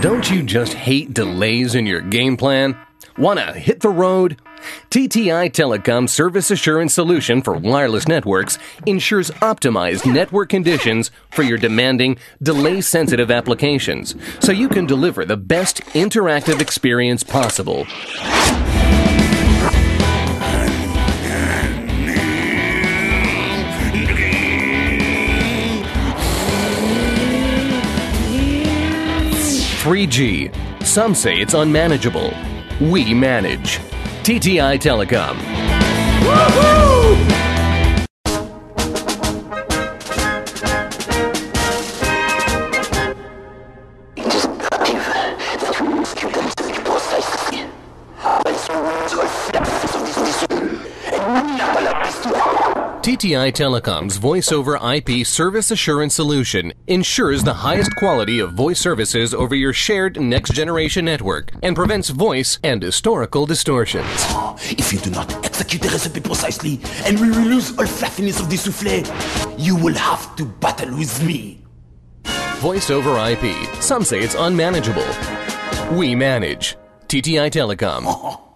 Don't you just hate delays in your game plan? Wanna hit the road? TTI Telecom Service Assurance Solution for Wireless Networks ensures optimized network conditions for your demanding, delay sensitive applications so you can deliver the best interactive experience possible. Three G. Some say it's unmanageable. We manage. TTI Telecom. TTI Telecom's voice over IP service assurance solution ensures the highest quality of voice services over your shared next generation network and prevents voice and historical distortions. If you do not execute the recipe precisely and we will lose all fluffiness of the souffle, you will have to battle with me. Voice over IP. Some say it's unmanageable. We manage. TTI Telecom.